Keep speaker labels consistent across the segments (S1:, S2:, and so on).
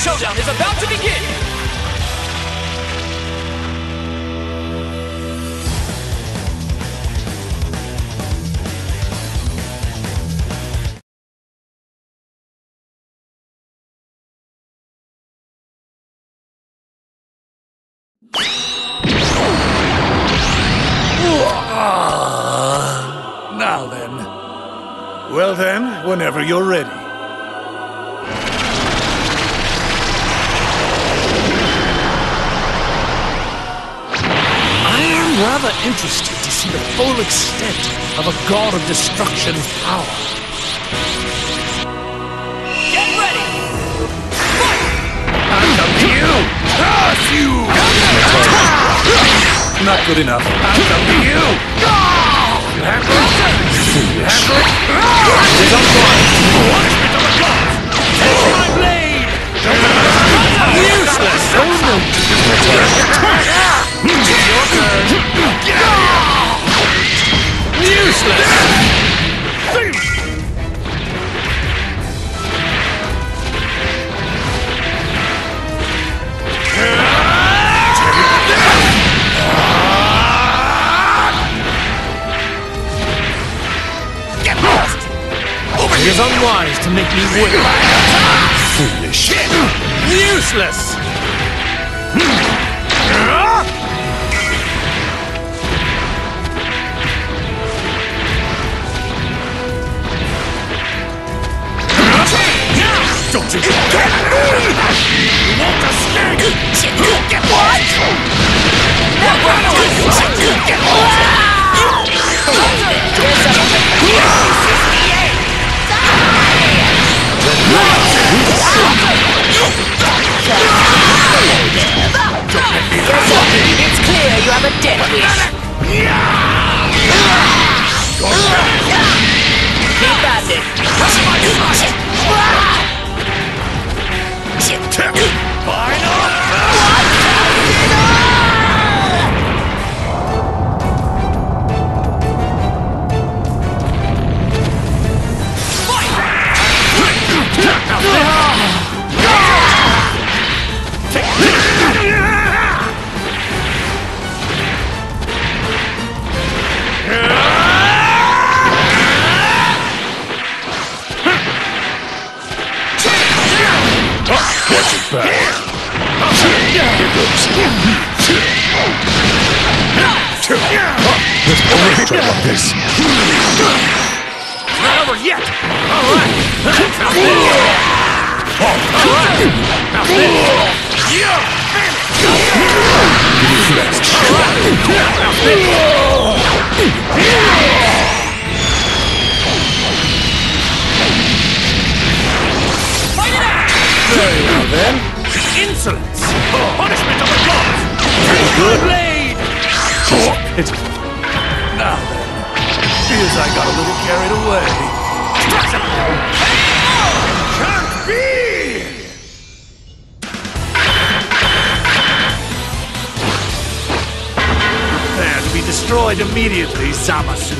S1: showdown is about to begin!
S2: Now then. Well then, whenever you're ready.
S1: Rather interested to see the full extent of a god of destruction's power. Get ready! Fight!
S2: I'm coming to you! Toss you! Not good enough. I'm coming to you! You handle it? You handle it? It's on fire! Punishment of the gods! Take my blade! Useless! Oh
S1: It is unwise to make me wait.
S2: Foolish!
S1: Useless!
S2: Don't you get me! You want Here goes. Let's only try about this.
S1: Not over yet! Alright! Now this! Alright! Now this! Yeah!
S2: Give me your best shot.
S1: Now this! Fight it out!
S2: Very well then.
S1: Insolence! Punishment of the gods! My blade!
S2: It. Now then. Feels I got a little carried away. Can't be! Prepare to be destroyed immediately, Zamasu.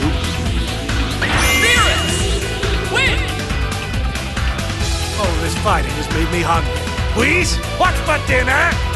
S2: Oh, this fighting has made me hungry. Please, what's for dinner?